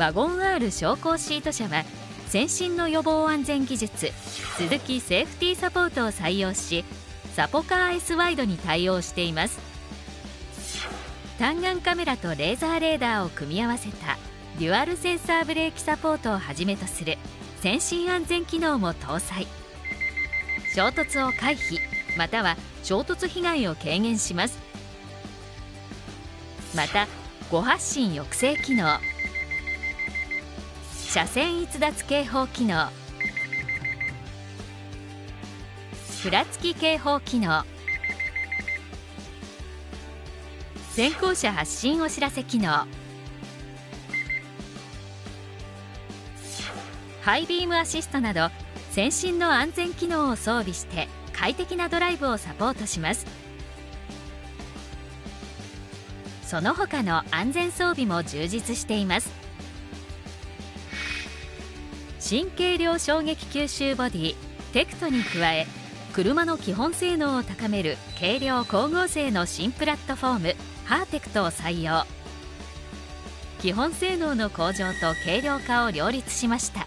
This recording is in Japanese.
ワゴン R 昇降シート車は先進の予防安全技術鈴木セーフティーサポートを採用しサポカー S ワイドに対応しています。単眼カメラとレーザーレーダーを組み合わせたデュアルセンサーブレーキサポートをはじめとする先進安全機能も搭載。衝突を回避または衝突被害を軽減します。また誤発進抑制機能。車線逸脱警報機能。ふらつき警報機能。先行車発進お知らせ機能。ハイビームアシストなど先進の安全機能を装備して快適なドライブをサポートします。その他の安全装備も充実しています。新軽量衝撃吸収ボディテクトに加え車の基本性能を高める軽量光合成の新プラットフォームハーテクトを採用。基本性能の向上と軽量化を両立しました。